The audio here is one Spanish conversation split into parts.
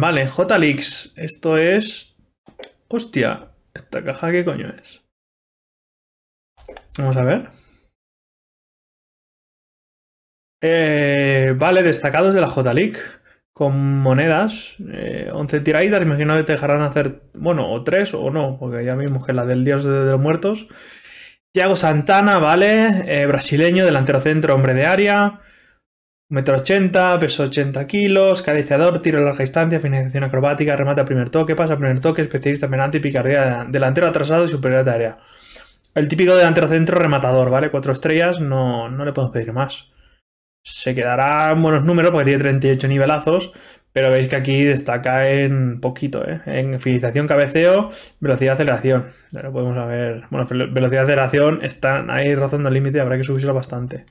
Vale, JLix. Esto es... Hostia, ¿esta caja qué coño es? Vamos a ver. Eh, vale, destacados de la J-League. Con monedas. 11 eh, tiraditas. Imagino que te dejarán hacer, bueno, o 3 o no. Porque ya vimos que la del Dios de, los Muertos. Tiago Santana, vale. Eh, brasileño, delantero centro, hombre de área. 1,80 m, peso 80 kilos, cariciador, tiro a larga distancia, finalización acrobática, remata primer toque, pasa primer toque, especialista en penalti, picardía, delantero atrasado y superior de área. El típico delantero centro rematador, ¿vale? Cuatro estrellas, no, no le podemos pedir más. Se quedará en buenos números porque tiene 38 nivelazos, pero veis que aquí destaca en poquito, ¿eh? En finalización, cabeceo, velocidad, aceleración. Ahora podemos ver. Bueno, velocidad, aceleración están ahí rozando el límite, habrá que subirlo bastante.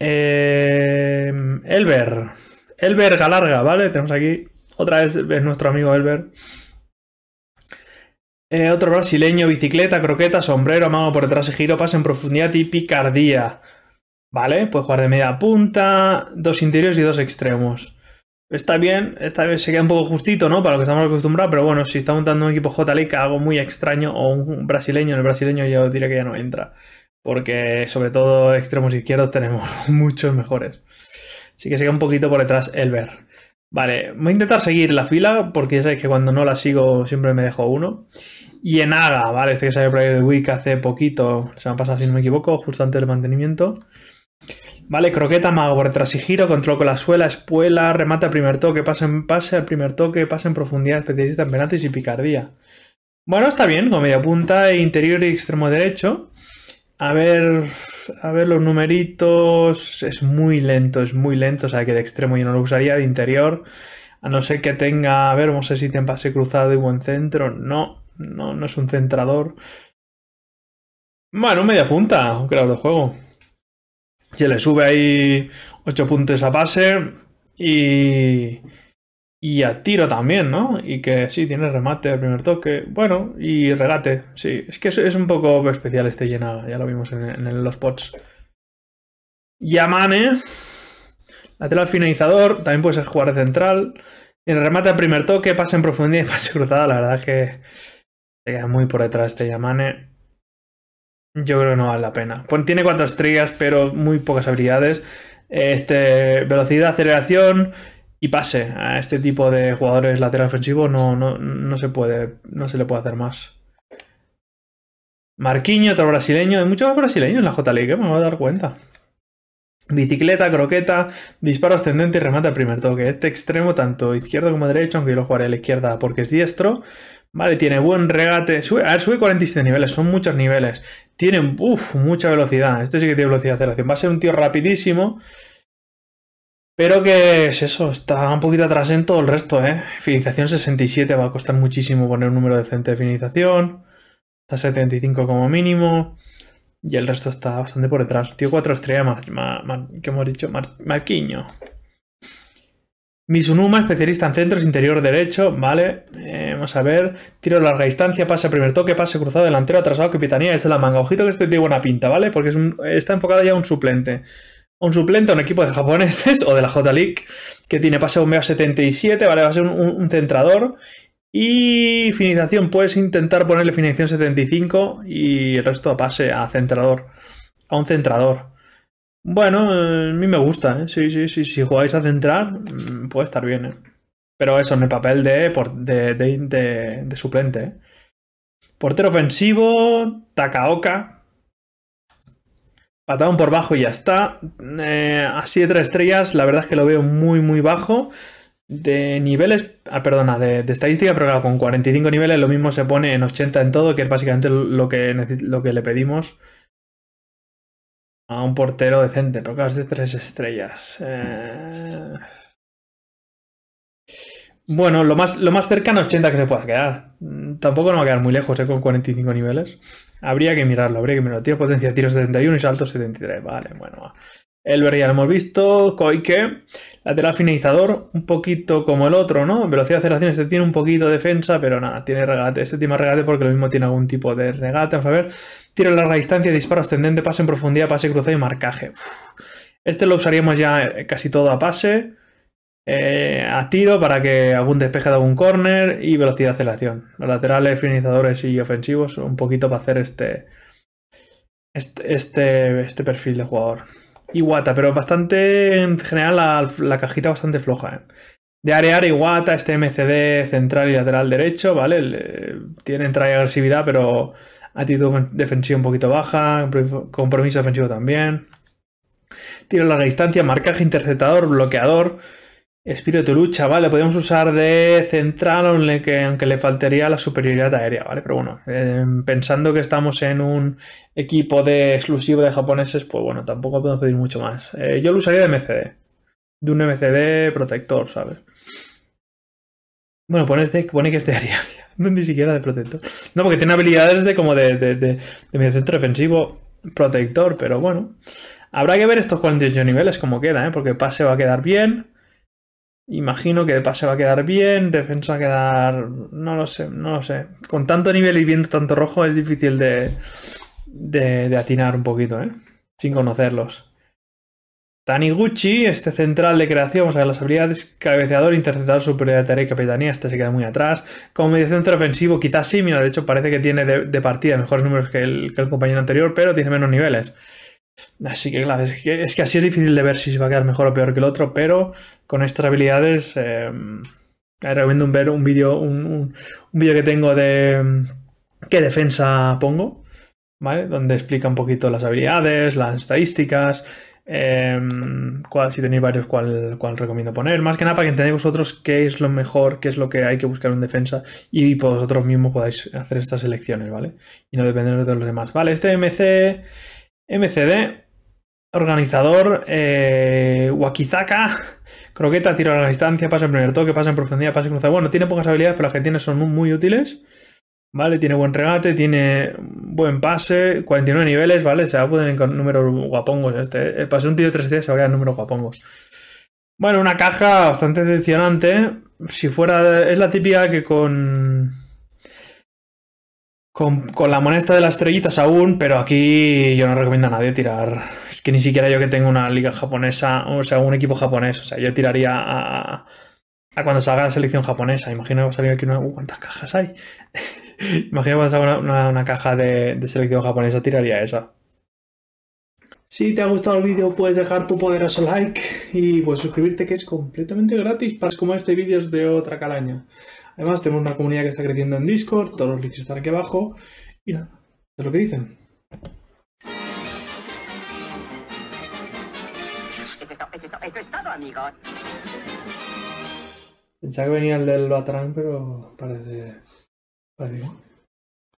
Eh, Elber. Elber Galarga, ¿vale? Tenemos aquí. Otra vez es nuestro amigo Elber. Eh, otro brasileño, bicicleta, croqueta, sombrero, amago por detrás y giro, pasa en profundidad y picardía. Vale, puede jugar de media punta, dos interiores y dos extremos. Está bien, esta vez se queda un poco justito, ¿no? Para lo que estamos acostumbrados, pero bueno, si está montando un equipo J-League, algo muy extraño, o un brasileño, el brasileño yo diría que ya no entra porque sobre todo extremos izquierdos tenemos muchos mejores. Así que sigue un poquito por detrás Elber. Vale, voy a intentar seguir la fila, porque ya sabéis que cuando no la sigo siempre me dejo uno. Y en Aga, ¿vale? Este que salió por ahí de Week hace poquito, se me ha pasado si no me equivoco, justo antes del mantenimiento. Vale, croqueta, mago por detrás y giro, control con la suela, espuela, remata al primer toque, pasa en pase al primer toque, pasa en profundidad, especialista en penaltis y picardía. Bueno, está bien, con media punta, interior y extremo derecho. A ver, a ver los numeritos. Es muy lento, es muy lento. O sea que de extremo yo no lo usaría, de interior. A no ser que tenga, a ver, a ver si tiene pase cruzado y buen centro. No, no, no es un centrador. Bueno, media punta, un creador de juego. Se le sube ahí 8 puntos a pase y, y a tiro también, ¿no? Y que sí, tiene remate al primer toque. Bueno, y regate. Sí, es que es, un poco especial este llena. Ya lo vimos en, los pots. Yamane. Lateral finalizador. También puede ser jugar de central. El remate al primer toque, pase en profundidad y pase cruzada. La verdad es que se queda muy por detrás este Yamane. Yo creo que no vale la pena. Tiene cuatro estrellas, pero muy pocas habilidades. Este, velocidad, aceleración y pase a este tipo de jugadores lateral ofensivo no, no, se puede, no se le puede hacer más. Marquinho, otro brasileño. Hay muchos brasileños en la J-League, ¿eh? me voy a dar cuenta. Bicicleta, croqueta, disparo ascendente y remate al primer toque. Este extremo, tanto izquierdo como derecho, aunque yo lo jugaré a la izquierda porque es diestro. Vale, tiene buen regate. Sube, a ver, sube 47 niveles, son muchos niveles. Tiene mucha velocidad. Este sí que tiene velocidad de aceleración. Va a ser un tío rapidísimo. Pero que es eso, está un poquito atrás en todo el resto, ¿eh? Finalización 67 va a costar muchísimo poner un número decente de finalización. Está 75 como mínimo. Y el resto está bastante por detrás. Tío, 4 estrellas, ¿qué hemos dicho? Marquiño. Misunuma, especialista en centros, interior derecho, vale. Eh, vamos a ver. Tiro a larga distancia, pase primer toque, pase cruzado, delantero, atrasado, capitanía, es la manga. Ojito que este tiene buena pinta, ¿vale? Porque es está enfocado ya a un suplente un suplente a un equipo de japoneses o de la J-League que tiene pase bombeo 77, ¿vale? Va a ser un, centrador. Y finalización, puedes intentar ponerle finalización 75 y el resto a pase a centrador. A un centrador. Bueno, a mí me gusta, ¿eh? Sí, sí, sí. Si jugáis a centrar, mm, puede estar bien, ¿eh? Pero eso, en el papel de, de, de suplente, ¿eh? Portero ofensivo, Takaoka, Patadón por bajo y ya está. Eh, así de tres estrellas, la verdad es que lo veo muy, muy bajo. De niveles, ah, perdona, de, estadística, pero claro, con 45 niveles lo mismo se pone en 80 en todo, que es básicamente lo que, lo que le pedimos a un portero decente, pero es de tres estrellas. Eh... Bueno, lo más, lo más cercano 80 que se pueda quedar. Tampoco no va a quedar muy lejos, ¿eh? Con 45 niveles. Habría que mirarlo, habría que mirarlo. Tiene potencia de tiro 71 y salto 73. Vale, bueno. Elber ya lo hemos visto. Koike, lateral finalizador, un poquito como el otro, ¿no? Velocidad de aceleración, este tiene un poquito de defensa, pero nada, tiene regate. Este tiene más regate porque lo mismo tiene algún tipo de regate. Vamos a ver. Tiro a larga distancia, disparo ascendente, pase en profundidad, pase cruzado y marcaje. Este lo usaríamos ya casi todo a pase. Eh, a tiro para que algún despeje de algún corner y velocidad de aceleración. Los laterales, finalizadores y ofensivos, un poquito para hacer este, este, este, este perfil de jugador. Iwata, pero bastante, en general, la, cajita bastante floja. ¿eh? De área Iwata, este MCD central y lateral derecho, ¿vale? tiene entrada y agresividad, pero actitud defensiva un poquito baja, compromiso defensivo también. Tiro a larga distancia, marcaje interceptador, bloqueador. Espíritu lucha, ¿vale? Podemos usar de central, aunque, le faltaría la superioridad aérea, ¿vale? Pero bueno, eh, pensando que estamos en un equipo de exclusivo de japoneses, pues bueno, tampoco podemos pedir mucho más. Eh, yo lo usaría de MCD. De un MCD protector, ¿sabes? Bueno, pone, este, pone que es de área, no ni siquiera de protector. No, porque tiene habilidades de como de, de centro defensivo protector, pero bueno. Habrá que ver estos 48 niveles cómo queda, ¿eh? Porque pase va a quedar bien. Imagino que de pase va a quedar bien, defensa va a quedar... No lo sé, no lo sé. Con tanto nivel y viendo tanto rojo es difícil de, de, atinar un poquito, ¿eh? Sin conocerlos. Taniguchi, este central de creación, vamos a ver las habilidades, cabeceador, interceptador, superioridad de tarea y capitanía, este se queda muy atrás. Como medio centro ofensivo, quizás sí, mira, de hecho parece que tiene de, partida mejores números que el compañero anterior, pero tiene menos niveles. Así que claro, es que, así es difícil de ver si se va a quedar mejor o peor que el otro, pero con estas habilidades eh, recomiendo ver un vídeo un, vídeo que tengo de qué defensa pongo, ¿vale? Donde explica un poquito las habilidades, las estadísticas, em, si tenéis varios, cuál, cuál, recomiendo poner. Más que nada para que entendáis vosotros qué es lo mejor, qué es lo que hay que buscar en defensa y vosotros mismos podáis hacer estas elecciones, ¿vale? Y no depender de los demás. Vale, este MC MCD, organizador, eh, Wakizaka, croqueta, tiro a la distancia, pasa en primer toque, pasa en profundidad, pasa en cruzado. Bueno, tiene pocas habilidades, pero las que tiene son muy útiles. ¿Vale? Tiene buen regate, tiene buen pase, 49 niveles, ¿vale? Se va a poner con números guapongos. Este, el pase un tío de 3 se va a números guapongos. Bueno, una caja bastante decepcionante. Si fuera. Es la típica que con con, la moneda de las estrellitas aún, pero aquí yo no recomiendo a nadie tirar. Es que ni siquiera yo que tengo una liga japonesa, o sea, un equipo japonés. O sea, yo tiraría a, a cuando salga la selección japonesa. Imagino que va a salir aquí una. Uh, ¿Cuántas cajas hay? Imagino que cuando salga una, caja de, selección japonesa, tiraría esa. Si te ha gustado el vídeo, puedes dejar tu poderoso like y puedes suscribirte, que es completamente gratis. Para como este vídeo es de otra calaña. Además, tenemos una comunidad que está creciendo en Discord, todos los links están aquí abajo. Y nada, es lo que dicen. Pensaba que venía el del Batrán, pero parece... parece